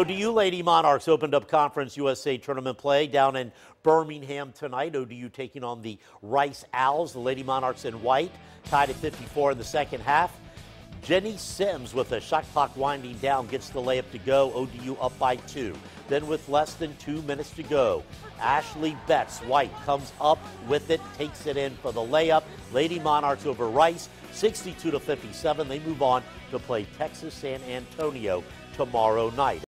ODU Lady Monarchs opened up Conference USA tournament play down in Birmingham tonight. ODU taking on the Rice Owls. The Lady Monarchs in white, tied at 54 in the second half. Jennie Simms with a shot clock winding down gets the layup to go. ODU up by two. Then with less than two minutes to go, Ashley Betts White comes up with it, takes it in for the layup. Lady Monarchs over Rice, 62 to 57. They move on to play Texas San Antonio tomorrow night.